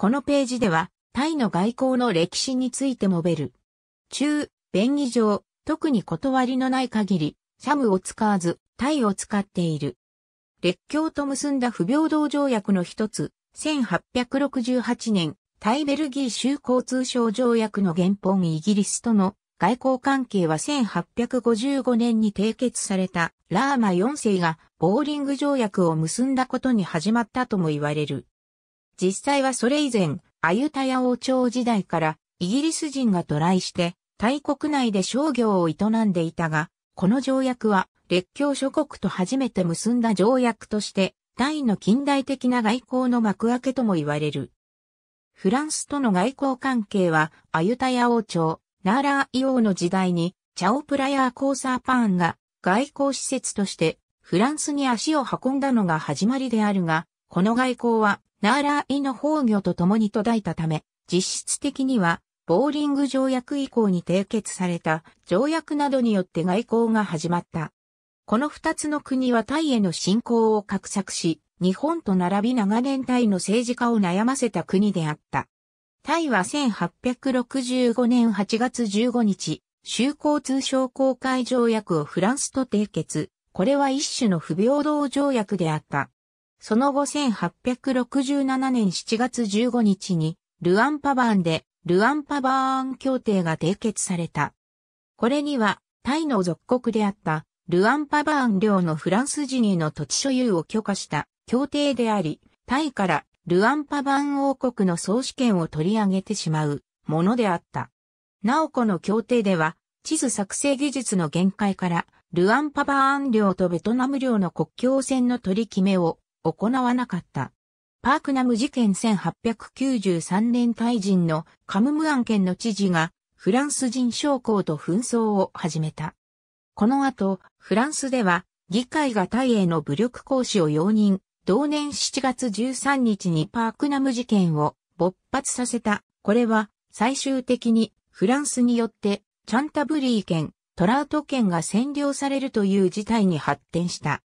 このページでは、タイの外交の歴史について述べる。中、便宜上、特に断りのない限り、シャムを使わず、タイを使っている。列強と結んだ不平等条約の一つ、1868年、タイベルギー州交通省条約の原本イギリスとの外交関係は1855年に締結されたラーマ4世がボーリング条約を結んだことに始まったとも言われる。実際はそれ以前、アユタヤ王朝時代からイギリス人が渡来してタイ国内で商業を営んでいたが、この条約は列強諸国と初めて結んだ条約としてタイの近代的な外交の幕開けとも言われる。フランスとの外交関係はアユタヤ王朝、ナーラーイ王の時代にチャオプラヤーコーサーパーンが外交施設としてフランスに足を運んだのが始まりであるが、この外交はナーラーイの崩御と共に途絶えたため、実質的にはボーリング条約以降に締結された条約などによって外交が始まった。この二つの国はタイへの侵攻を画策し、日本と並び長年タイの政治家を悩ませた国であった。タイは1865年8月15日、州交通商公開条約をフランスと締結。これは一種の不平等条約であった。その後1867年7月15日に、ルアンパバーンで、ルアンパバーン協定が締結された。これには、タイの属国であった、ルアンパバーン領のフランス人への土地所有を許可した協定であり、タイからルアンパバーン王国の総主権を取り上げてしまうものであった。なおこの協定では、地図作成技術の限界から、ルアンパバーン領とベトナム領の国境線の取り決めを行わなかった。パークナム事件1893年タイ人のカムムアン県の知事がフランス人将校と紛争を始めた。この後、フランスでは議会がタイへの武力行使を容認、同年7月13日にパークナム事件を勃発させた。これは最終的にフランスによってチャンタブリー県、トラウト県が占領されるという事態に発展した。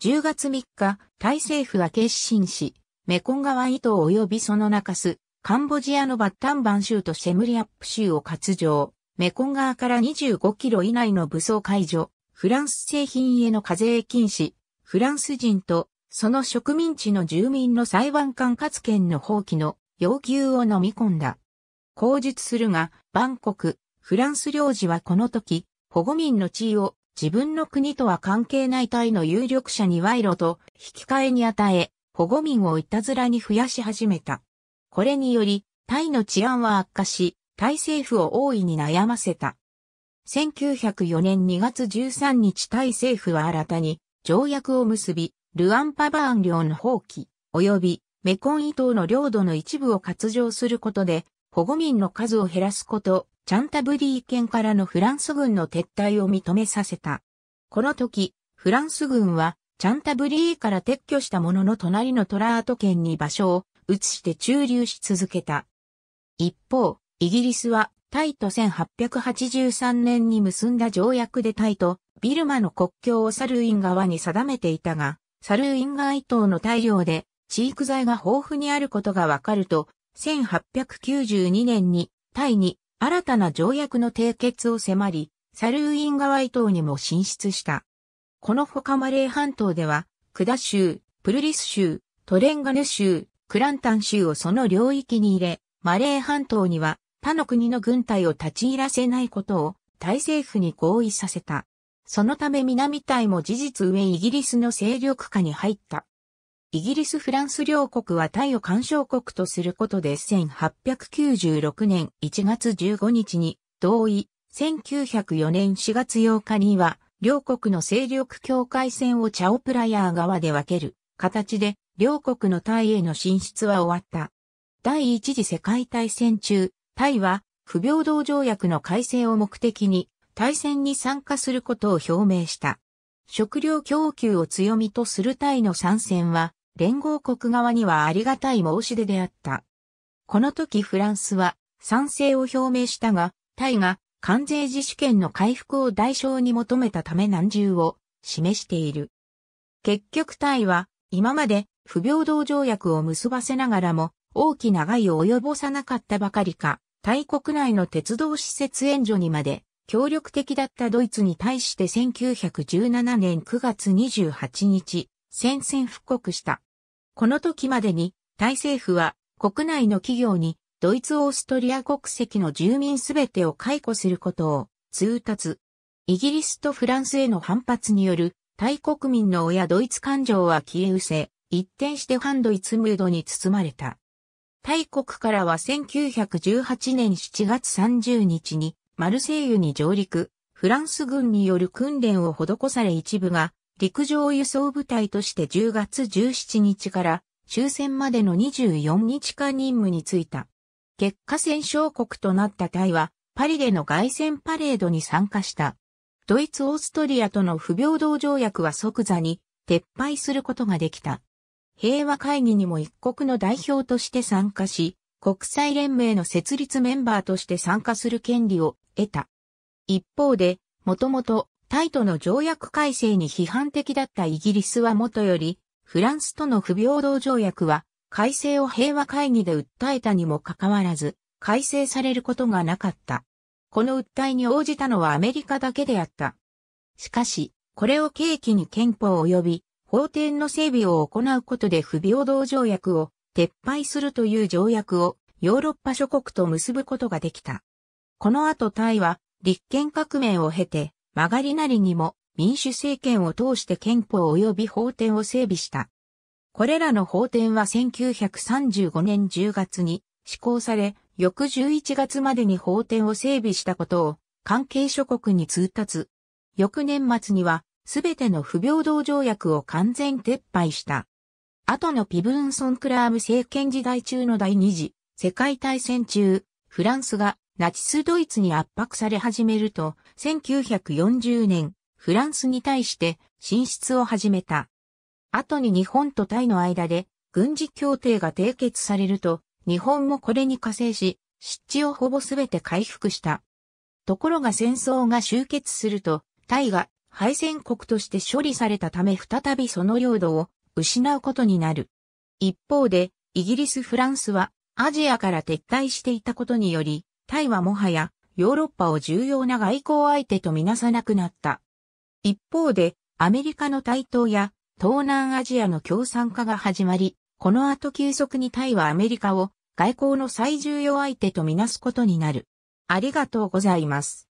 10月3日、タイ政府は決心し、メコン川伊島及びその中州、カンボジアのバッタンバン州とシェムリアップ州を割譲、メコン川から25キロ以内の武装解除、フランス製品への課税禁止、フランス人とその植民地の住民の裁判管轄権の放棄の要求を飲み込んだ。口述するが、バンコク、フランス領事はこの時、保護民の地位を自分の国とは関係ないタイの有力者に賄賂と引き換えに与え、保護民をいたずらに増やし始めた。これにより、タイの治安は悪化し、タイ政府を大いに悩ませた。1904年2月13日タイ政府は新たに条約を結び、ルアンパバーン領の放棄、及びメコンイ島の領土の一部を割譲することで、保護民の数を減らすこと、チャンタブリー県からのフランス軍の撤退を認めさせた。この時、フランス軍は、チャンタブリーから撤去したものの隣のトラート県に場所を移して駐留し続けた。一方、イギリスはタイと1883年に結んだ条約でタイとビルマの国境をサルーイン側に定めていたが、サルーインガイ島の大量で飼育材が豊富にあることがわかると、1892年にタイに新たな条約の締結を迫り、サルーインガワイ島にも進出した。この他マレー半島では、クダ州、プルリス州、トレンガヌ州、クランタン州をその領域に入れ、マレー半島には他の国の軍隊を立ち入らせないことをタイ政府に合意させた。そのため南隊も事実上イギリスの勢力下に入った。イギリス・フランス両国はタイを干渉国とすることで1896年1月15日に同意、1904年4月8日には両国の勢力境界線をチャオプラヤー側で分ける形で両国のタイへの進出は終わった。第一次世界大戦中、タイは不平等条約の改正を目的に大戦に参加することを表明した。食料供給を強みとするタイの参戦は、連合国側にはありがたい申し出であった。この時フランスは賛成を表明したが、タイが関税自主権の回復を代償に求めたため難重を示している。結局タイは今まで不平等条約を結ばせながらも大きな害を及ぼさなかったばかりか、大国内の鉄道施設援助にまで協力的だったドイツに対して1917年9月28日、宣戦布告した。この時までに、タイ政府は国内の企業にドイツオーストリア国籍の住民すべてを解雇することを通達。イギリスとフランスへの反発によるタイ国民の親ドイツ感情は消え失せ、一転して反ドイツムードに包まれた。タイ国からは1918年7月30日にマルセイユに上陸、フランス軍による訓練を施され一部が陸上輸送部隊として10月17日から終戦までの24日間任務に就いた。結果戦勝国となったタイはパリでの凱旋パレードに参加した。ドイツ・オーストリアとの不平等条約は即座に撤廃することができた。平和会議にも一国の代表として参加し、国際連盟の設立メンバーとして参加する権利を得た。一方で、もともとタイとの条約改正に批判的だったイギリスはもとより、フランスとの不平等条約は改正を平和会議で訴えたにもかかわらず、改正されることがなかった。この訴えに応じたのはアメリカだけであった。しかし、これを契機に憲法及び法典の整備を行うことで不平等条約を撤廃するという条約をヨーロッパ諸国と結ぶことができた。この後タイは立憲革命を経て曲がりなりにも民主政権を通して憲法及び法典を整備した。これらの法典は1935年10月に施行され、翌11月までに法典を整備したことを関係諸国に通達。翌年末にはすべての不平等条約を完全撤廃した。後のピブーンソンクラーム政権時代中の第二次世界大戦中、フランスがナチスドイツに圧迫され始めると、1940年、フランスに対して進出を始めた。後に日本とタイの間で軍事協定が締結されると、日本もこれに加勢し、湿地をほぼすべて回復した。ところが戦争が終結すると、タイが敗戦国として処理されたため再びその領土を失うことになる。一方で、イギリス・フランスはアジアから撤退していたことにより、タイはもはやヨーロッパを重要な外交相手とみなさなくなった。一方で、アメリカの台頭や東南アジアの共産化が始まり、この後急速にタイはアメリカを外交の最重要相手とみなすことになる。ありがとうございます。